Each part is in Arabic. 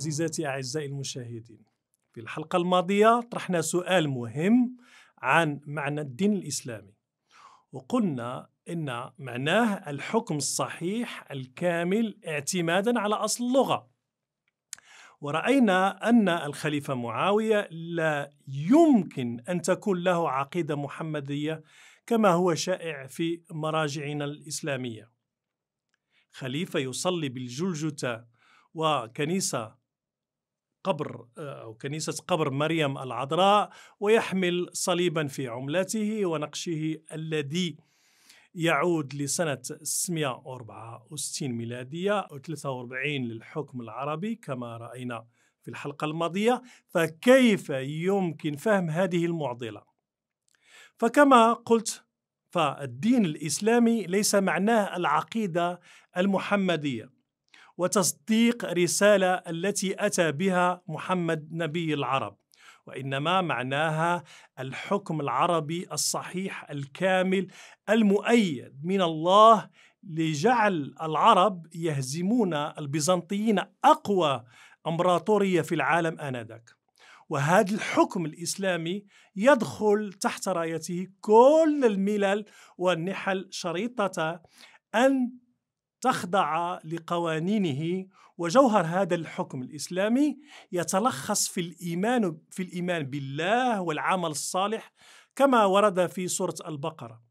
عزيزاتي أعزائي المشاهدين. في الحلقة الماضية طرحنا سؤال مهم عن معنى الدين الإسلامي. وقلنا إن معناه الحكم الصحيح الكامل اعتمادا على أصل اللغة. ورأينا أن الخليفة معاوية لا يمكن أن تكون له عقيدة محمدية كما هو شائع في مراجعنا الإسلامية. خليفة يصلي بالجلجتة وكنيسة قبر أو كنيسة قبر مريم العذراء ويحمل صليبا في عملته ونقشه الذي يعود لسنة 664 ميلادية أو 43 للحكم العربي كما رأينا في الحلقة الماضية فكيف يمكن فهم هذه المعضلة؟ فكما قلت فالدين الإسلامي ليس معناه العقيدة المحمدية وتصديق رسالة التي أتى بها محمد نبي العرب. وإنما معناها الحكم العربي الصحيح الكامل المؤيد من الله لجعل العرب يهزمون البيزنطيين أقوى أمبراطورية في العالم آنذاك. وهذا الحكم الإسلامي يدخل تحت رايته كل الملل والنحل شريطة أن تخضع لقوانينه وجوهر هذا الحكم الإسلامي يتلخص في الإيمان في الإيمان بالله والعمل الصالح كما ورد في سورة البقرة.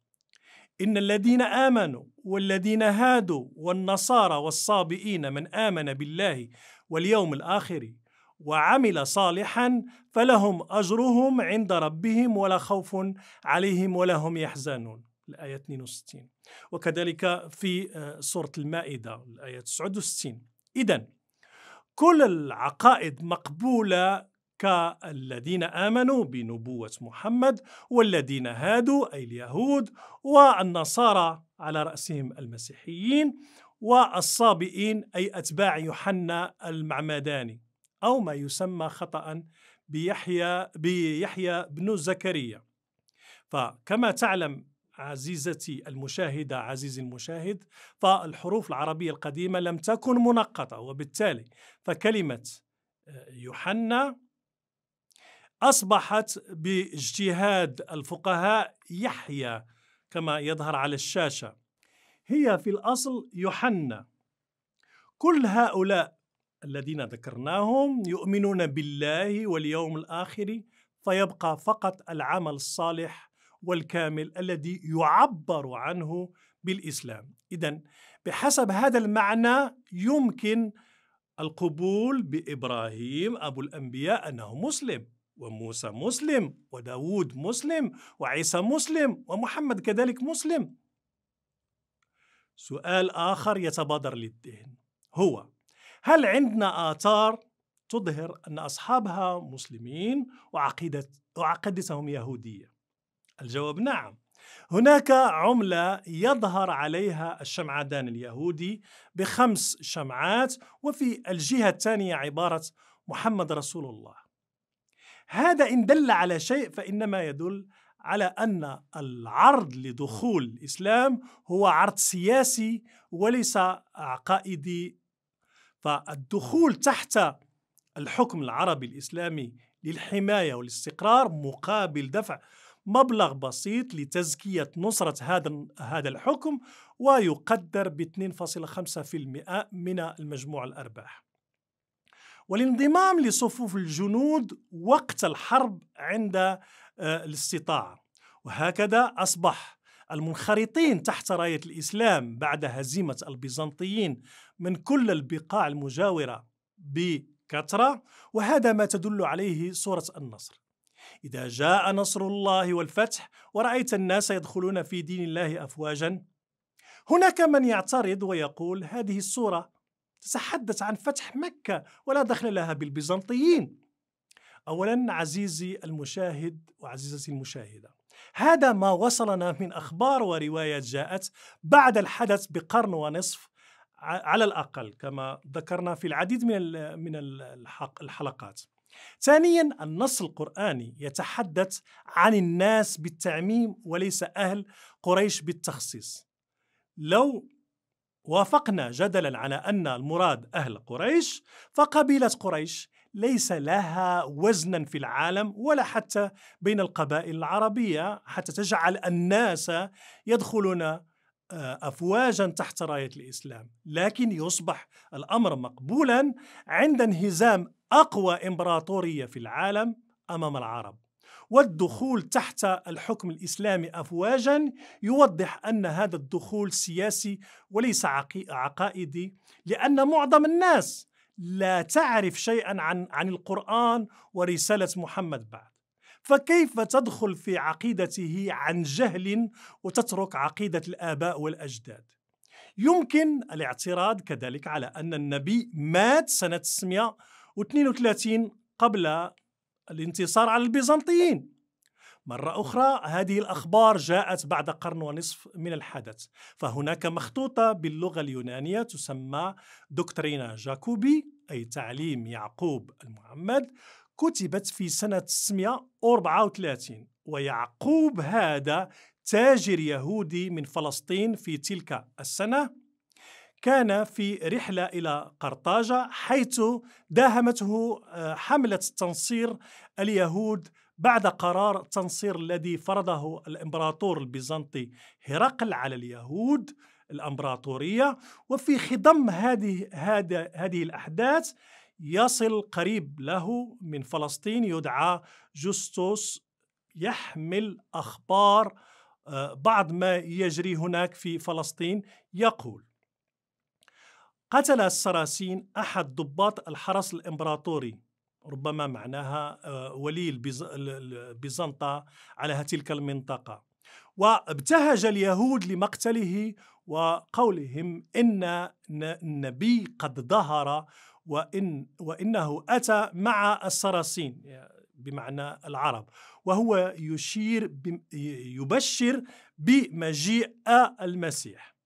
إن الذين آمنوا والذين هادوا والنصارى والصابئين من آمن بالله واليوم الآخر وعمل صالحا فلهم أجرهم عند ربهم ولا خوف عليهم ولا هم يحزنون. الآية 62 وكذلك في سورة المائدة الآية 69 إذا كل العقائد مقبولة كالذين آمنوا بنبوة محمد والذين هادوا أي اليهود والنصارى على رأسهم المسيحيين والصابئين أي أتباع يوحنا المعمداني أو ما يسمى خطأ بيحيى بيحيى بن زكريا. فكما تعلم عزيزتي المشاهدة عزيزي المشاهد فالحروف العربية القديمة لم تكن منقطة وبالتالي فكلمة يوحنا أصبحت باجتهاد الفقهاء يحيى كما يظهر على الشاشة. هي في الأصل يوحنا. كل هؤلاء الذين ذكرناهم يؤمنون بالله واليوم الآخر فيبقى فقط العمل الصالح والكامل الذي يعبر عنه بالإسلام. اذا بحسب هذا المعنى يمكن القبول بإبراهيم أبو الأنبياء أنه مسلم وموسى مسلم وداود مسلم وعيسى مسلم ومحمد كذلك مسلم. سؤال آخر يتبادر للذهن. هو هل عندنا آثار تظهر أن أصحابها مسلمين وعقيدة وعقيدتهم يهودية؟ الجواب نعم. هناك عملة يظهر عليها الشمعدان اليهودي بخمس شمعات وفي الجهة الثانية عبارة محمد رسول الله. هذا إن دل على شيء فإنما يدل على أن العرض لدخول الإسلام هو عرض سياسي وليس عقائدي. فالدخول تحت الحكم العربي الإسلامي للحماية والاستقرار مقابل دفع مبلغ بسيط لتزكية نصرة هذا هذا الحكم ويقدر ب 2.5% من المجموع الأرباح. والانضمام لصفوف الجنود وقت الحرب عند آه، الاستطاعة. وهكذا أصبح المنخرطين تحت راية الإسلام بعد هزيمة البيزنطيين من كل البقاع المجاورة بكثرة وهذا ما تدل عليه سورة النصر. إذا جاء نصر الله والفتح ورأيت الناس يدخلون في دين الله أفواجا. هناك من يعترض ويقول هذه السورة تتحدث عن فتح مكة ولا دخل لها بالبيزنطيين. أولا عزيزي المشاهد وعزيزتي المشاهدة هذا ما وصلنا من أخبار وروايات جاءت بعد الحدث بقرن ونصف على الأقل كما ذكرنا في العديد من من الحلقات. ثانيا النص القرآني يتحدث عن الناس بالتعميم وليس أهل قريش بالتخصيص. لو وافقنا جدلا على أن المراد أهل قريش فقبيلة قريش ليس لها وزنا في العالم ولا حتى بين القبائل العربية حتى تجعل الناس يدخلون آه، افواجا تحت راية الإسلام، لكن يصبح الأمر مقبولا عند انهزام أقوى إمبراطورية في العالم أمام العرب. والدخول تحت الحكم الإسلامي أفواجا يوضح أن هذا الدخول سياسي وليس عقائدي لأن معظم الناس لا تعرف شيئا عن, عن القرآن ورسالة محمد بعد. فكيف تدخل في عقيدته عن جهل وتترك عقيدة الآباء والأجداد؟ يمكن الاعتراض كذلك على أن النبي مات سنة 600 و32 قبل الانتصار على البيزنطيين. مرة أخرى هذه الأخبار جاءت بعد قرن ونصف من الحدث فهناك مخطوطة باللغة اليونانية تسمى دكترينا جاكوبي أي تعليم يعقوب المعمد كتبت في سنة 634 ويعقوب هذا تاجر يهودي من فلسطين في تلك السنة. كان في رحلة إلى قرطاجة حيث داهمته آه، حملة تنصير اليهود بعد قرار التنصير الذي فرضه الإمبراطور البيزنطي هرقل على اليهود الأمبراطورية. وفي خضم هذه هذه هذه الأحداث يصل قريب له من فلسطين يدعى جوستوس يحمل أخبار آه، بعض ما يجري هناك في فلسطين. يقول قتل السراسين أحد ضباط الحرس الإمبراطوري ربما معناها آه، ولي البيزنطة على تلك المنطقة. وابتهج اليهود لمقتله وقولهم إن النبي قد ظهر وإن وإنه أتى مع السراسين بمعنى العرب. وهو يشير يبشر بمجيء المسيح.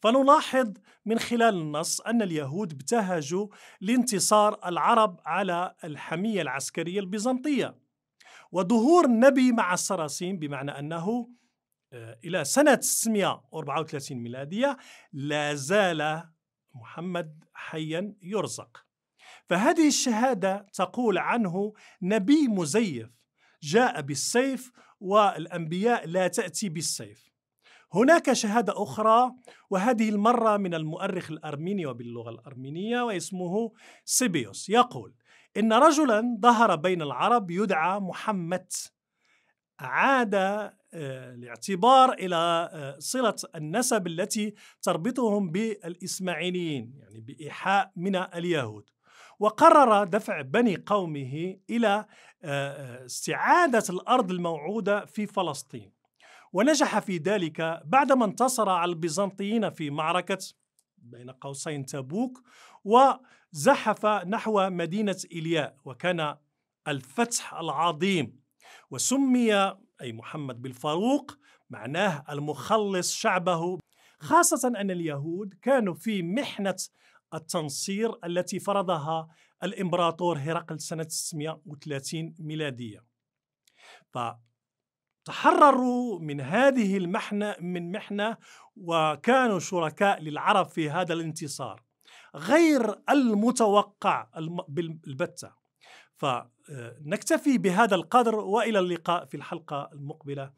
فنلاحظ من خلال النص أن اليهود ابتهجوا لانتصار العرب على الحمية العسكرية البيزنطية. وظهور النبي مع السراسين بمعنى أنه آه، إلى سنة 634 ميلادية لا زال محمد حيا يرزق. فهذه الشهادة تقول عنه نبي مزيف جاء بالسيف والأنبياء لا تأتي بالسيف. هناك شهادة أخرى وهذه المرة من المؤرخ الأرميني وباللغة الأرمينية واسمه سيبيوس. يقول إن رجلا ظهر بين العرب يدعى محمد. عاد الاعتبار إلى آه، صلة النسب التي تربطهم بالإسماعيليين يعني بإيحاء من اليهود. وقرر دفع بني قومه إلى آه، آه، استعادة الأرض الموعودة في فلسطين. ونجح في ذلك بعدما انتصر على البيزنطيين في معركة بين قوسين تبوك وزحف نحو مدينة إلياء وكان الفتح العظيم. وسمي أي محمد بالفاروق معناه المخلص شعبه خاصة أن اليهود كانوا في محنة التنصير التي فرضها الإمبراطور هرقل سنة 630 ميلادية. تحرروا من هذه المحنة من محنة وكانوا شركاء للعرب في هذا الانتصار. غير المتوقع البتة. فنكتفي بهذا القدر وإلى اللقاء في الحلقة المقبلة.